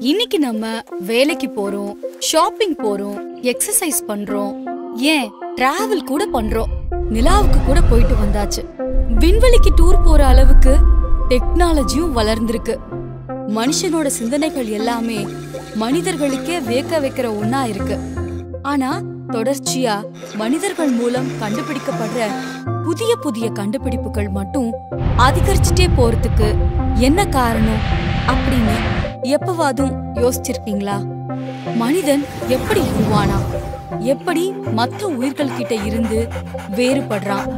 இன்னைக்கு நம்ம வேலைக்கு போறோம் ஷாப்பிங் போறோம் எக்ஸசைஸ் பண்றோம் ஏன் டிராவல் கூட பண்றோம். நிலாவுக்கு கூட போயிட்டு வந்தாச்சு. விண்வெளிக்கு டூர் போற அளவுக்கு டெக்னாலஜியும் வளர்ந்திருக்கு. மனுஷனோட சிந்தனைகள் எல்லாமே மனிதர்களுக்கே வியக்க வைக்கிற ஒன்னா இருக்கு. ஆனா தொடர்ச்சியா மனிதர்கள் மூலம் கண்டுபிடிக்கப்படுற புதிய புதிய கண்டுபிடிப்புகள் மட்டும் அதிகரிச்சுட்டே போறதுக்கு என்ன காரணம்? அப்படின்னு எப்பவாதும் யோசிச்சிருக்கீங்களா? மனிதன் எப்படி உருவானா? எப்படி மற்ற உயிர்கள் கிட்ட இருந்து வேறுபடுறான்?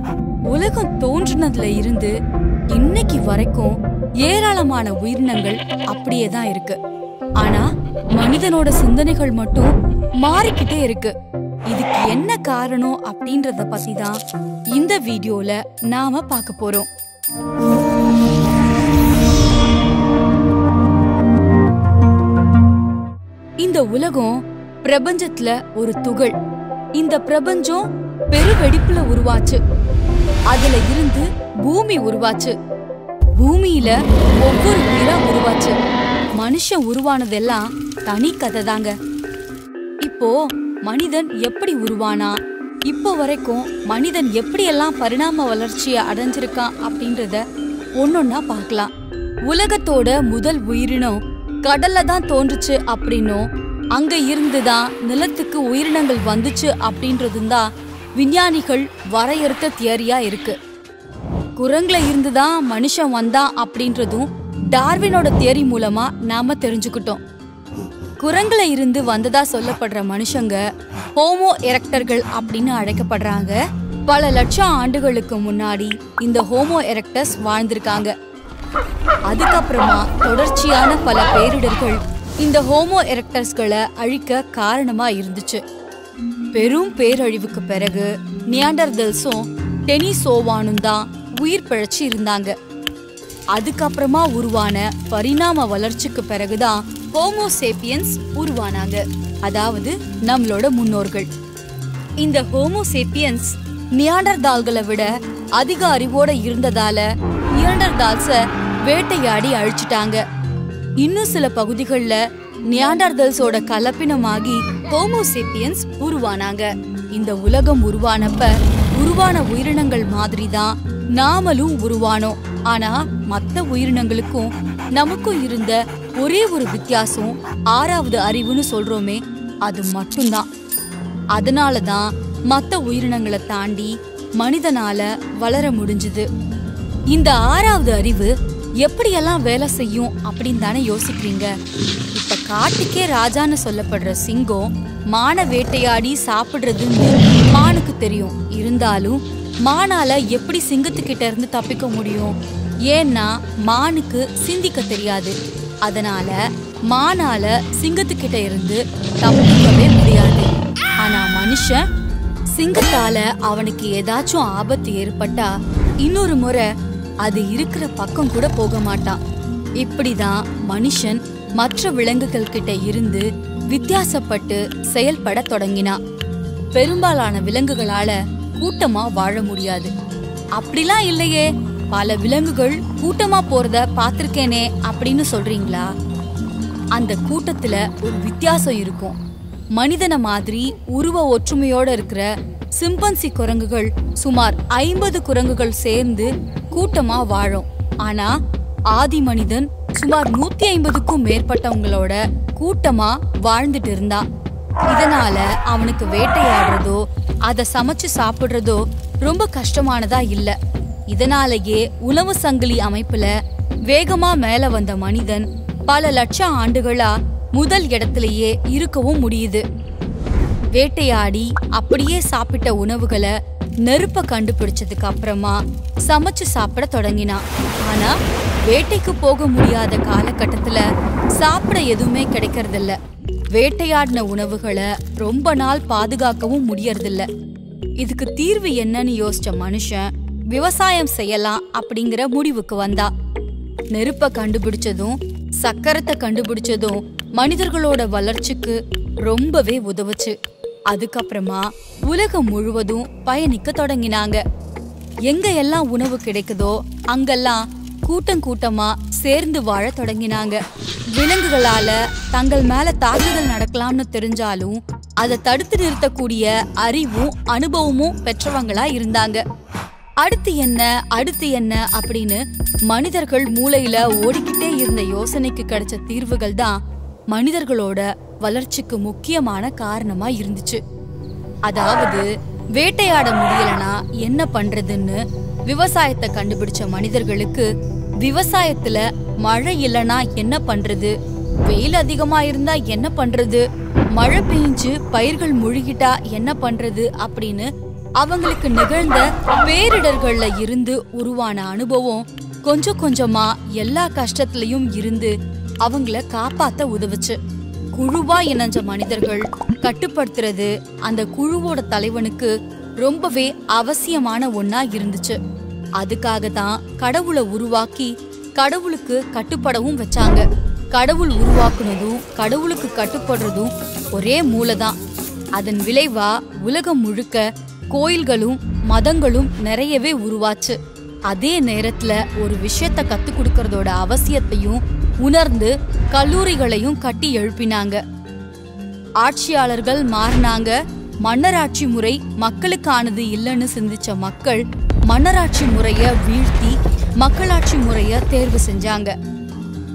உலகம் தோன்றுனதுல இருந்து இன்னைக்கு வரைக்கும் ஏராளமான உயிரினங்கள் அப்படியே தான் இருக்கு. ஆனா மனிதனோட சிந்தனைகள் மட்டும் மாறிக்கிட்டே இருக்கு. இதுக்கு என்ன காரணம் அப்படின்றத பத்தி தான் இந்த வீடியோல நாம பார்க்க போறோம். இந்த உலகம் பிரபஞ்சத்துல ஒரு துகள். இந்த பிரபஞ்சம் பெருவெடிப்புல உருவாச்சு. அதுல இருந்து பூமி உருவாச்சு. பூமியில ஒவ்வொரு உயிரா உருவாச்சு. மனுஷன் உருவானதெல்லாம் தனி கதை தாங்க இப்போ மனிதன் எப்படி உருவானா? இப்போ வரைக்கும் மனிதன் எப்படியெல்லாம் பரிணாம வளர்ச்சியை அடைஞ்சிருக்கான் அப்படின்றத ஒன்னொன்னா பார்க்கலாம். உலகத்தோட முதல் உயிரினம் கடல்ல தான் தோன்றுச்சு அப்படின்னும் அங்க இருந்துதான் நிலத்துக்கு உயிரினங்கள் வந்துச்சு அப்படின்றது தான் விஞ்ஞானிகள் வரையறுத்த தியரியா இருக்கு. குரங்குல இருந்துதான் மனுஷன் வந்தான் அப்படின்றதும் டார்வினோட தியரி மூலமா நாம தெரிஞ்சுக்கிட்டோம். குரங்குல இருந்து வந்ததா சொல்லப்படுற மனுஷங்க ஹோமோ எரக்டர்கள் அப்படின்னு அழைக்கப்படுறாங்க. பல லட்சம் ஆண்டுகளுக்கு முன்னாடி இந்த ஹோமோ எரக்டஸ் வாழ்ந்திருக்காங்க. அதுக்கப்புறமா தொடர்ச்சியான பல பேரிடர்கள் இந்த ஹோமோ எரக்டர்ஸ்களை அழிக்க காரணமா இருந்துச்சு. பெரும் பேரழிவுக்கு பிறகு நியாண்டர்தல்ஸும் டெனிசோவானும் தான் உயிர் பிழைச்சி இருந்தாங்க. அதுக்கப்புறமா உருவான பரிணாம வளர்ச்சிக்கு பிறகுதான் ஹோமோசேப்பியன்ஸ் உருவானாங்க. அதாவது நம்மளோட முன்னோர்கள். இந்த ஹோமோசேப்பியன்ஸ் நியாண்டர்தால்களை விட அதிக அறிவோட இருந்ததால நியாண்டர்தால்ஸ வேட்டையாடி அழிச்சிட்டாங்க. இன்னும் சில பகுதிகளில் நியாண்டர்தல்ஸோட கலப்பினமாகி ஹோமோசேப்பியன்ஸ் உருவானாங்க. இந்த உலகம் உருவானப்ப உருவான உயிரினங்கள் மாதிரி தான் நாமளும் உருவானோம். ஆனா மத்த உயிரினங்களுக்கும் நமக்கும் இருந்த ஒரே ஒரு வித்தியாசம் ஆறாவது அறிவுன்னு சொல்றோமே அது மட்டும்தான். அதனால தான் மற்ற உயிரினங்களை தாண்டி மனிதனால வளர முடிஞ்சுது. இந்த ஆறாவது அறிவு எப்படியெல்லாம் வேலை செய்யும் அப்படின்னு தானே யோசிக்கிறீங்க? இப்ப காட்டுக்கே ராஜான்னு சொல்லப்படுற சிங்கம் மான வேட்டையாடி சாப்பிடுறதுன்னு மானுக்கு தெரியும். இருந்தாலும் மானால எப்படி சிங்கத்துக்கிட்ட இருந்து தப்பிக்க முடியும்? ஏன்னா மானுக்கு சிந்திக்க தெரியாது. அதனால மானால சிங்கத்துக்கிட்ட இருந்து தப்பிக்கவே முடியாது. ஆனா மனுஷன் சிங்கத்தால அவனுக்கு ஏதாச்சும் ஆபத்து ஏற்பட்டா இன்னொரு முறை அது இருக்கிற பக்கம் கூட போக மாட்டான். இப்படிதான் மனுஷன் மற்ற விலங்குகள் கிட்ட இருந்து வித்தியாசப்பட்டு செயல்பட தொடங்கினான். பெரும்பாலான விலங்குகளால கூட்டமா வாழ முடியாது. அப்படிலாம் இல்லையே. பல விலங்குகள் கூட்டமா போறத பாத்திருக்கேனே அப்படின்னு சொல்றீங்களா? அந்த கூட்டத்துல ஒரு வித்தியாசம் இருக்கும். மனிதனை மாதிரி உருவ ஒற்றுமையோட இருக்கிற சிம்பன்சி குரங்குகள் சுமார் ஐம்பது குரங்குகள் சேர்ந்து கூட்டமா வாழும். ஆனா ஆதி மனிதன் சுமார் நூத்தி ஐம்பதுக்கும் மேற்பட்டவங்களோட கூட்டமா வாழ்ந்துட்டு இருந்தான் இதனால அவனுக்கு வேட்டையாடுறதோ அதை சமைச்சு சாப்பிடுறதோ ரொம்ப கஷ்டமானதா இல்ல. இதனாலேயே உணவு சங்கிலி அமைப்புல வேகமா மேல வந்த மனிதன் பல லட்சம் ஆண்டுகளா முதல் இடத்திலேயே இருக்கவும் முடியுது. வேட்டையாடி அப்படியே சாப்பிட்ட உணவுகளை நெருப்ப கண்டுபிடிச்சதுக்கு அப்புறமா சமைச்சு சாப்பிட தொடங்கினான் ஆனா வேட்டைக்கு போக முடியாத காலகட்டத்துல சாப்பிட எதுவுமே கிடைக்கறதில்ல. வேட்டையாடின உணவுகளை ரொம்ப நாள் பாதுகாக்கவும் முடியறதில்ல. இதுக்கு தீர்வு என்னன்னு யோசிச்ச மனுஷன் விவசாயம் செய்யலாம் அப்படிங்கிற முடிவுக்கு வந்தா. நெருப்ப கண்டுபிடிச்சதும் சக்கரத்தை கண்டுபிடிச்சதும் மனிதர்களோட வளர்ச்சிக்கு ரொம்பவே உதவுச்சு. அதுக்கப்புறமா உலகம் முழுவதும் பயணிக்க தொடங்கினாங்க. எங்க எல்லாம் உணவு கிடைக்குதோ அங்கெல்லாம் கூட்டம் கூட்டமா சேர்ந்து வாழ தொடங்கினாங்க. விலங்குகளால தங்கள் மேல தாக்குதல் நடக்கலாம்னு தெரிஞ்சாலும் அதை தடுத்து நிறுத்தக்கூடிய அறிவும் அனுபவமும் பெற்றவங்களா இருந்தாங்க. அடுத்து என்ன அடுத்து என்ன அப்படின்னு மனிதர்கள் மூளையில ஓடிக்கிட்டே இருந்த யோசனைக்கு கிடைச்ச தீர்வுகள் தான் மனிதர்களோட வளர்ச்சிக்கு முக்கியமான காரணமா இருந்துச்சு. அதாவது வேட்டையாட முடியலனா என்ன பண்றதுன்னு விவசாயத்தை கண்டுபிடிச்ச மனிதர்களுக்கு விவசாயத்துல மழை இல்லனா என்ன பண்றது? வெயில் அதிகமா இருந்தா என்ன பண்றது? மழை பெஞ்சு பயிர்கள் முழுகிட்டா என்ன பண்றது? அப்படின்னு அவங்களுக்கு நிகழ்ந்த பேரிடர்கள்ல இருந்து உருவான அனுபவம் கொஞ்சம் கொஞ்சமா எல்லா கஷ்டத்திலையும் இருந்து அவங்கள காப்பாத்த உதவுச்சு. குழுவா இணைஞ்ச மனிதர்கள் கட்டுப்படுத்துறது அந்த குழுவோட தலைவனுக்கு ரொம்பவே அவசியமான ஒன்னா இருந்துச்சு. அதுக்காக தான் கடவுளை உருவாக்கி கடவுளுக்கு கட்டுப்படவும் வச்சாங்க. கடவுள் உருவாக்குனதும் கடவுளுக்கு கட்டுப்படுறதும் ஒரே மூளைதான். அதன் விளைவா உலகம் முழுக்க கோயில்களும் மதங்களும் நிறையவே உருவாச்சு. அதே நேரத்துல ஒரு விஷயத்த கத்து கொடுக்கறதோட அவசியத்தையும் உணர்ந்து கல்லூரிகளையும் கட்டி எழுப்பினாங்க. ஆட்சியாளர்கள் மாறினாங்க. மன்னராட்சி முறை மக்களுக்கானது இல்லைன்னு சிந்திச்ச மக்கள் மன்னராட்சி முறைய வீழ்த்தி மக்களாட்சி முறைய தேர்வு செஞ்சாங்க.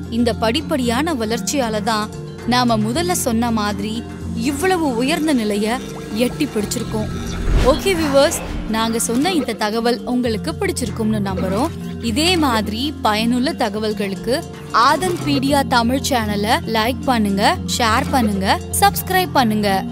இந்த படிப்படியான வளர்ச்சியால தான் நாம முதல்ல சொன்ன மாதிரி இவ்வளவு உயர்ந்த நிலைய எட்டி பிடிச்சிருக்கோம். ஓகே விவர்ஸ் நாங்க சொன்ன இந்த தகவல் உங்களுக்கு பிடிச்சிருக்கும்னு நம்புறோம். இதே மாதிரி பயனுள்ள தகவல்களுக்கு ஆதன் பீடியா தமிழ் சேனலை லைக் பண்ணுங்க ஷேர் பண்ணுங்க சப்ஸ்கிரைப் பண்ணுங்க.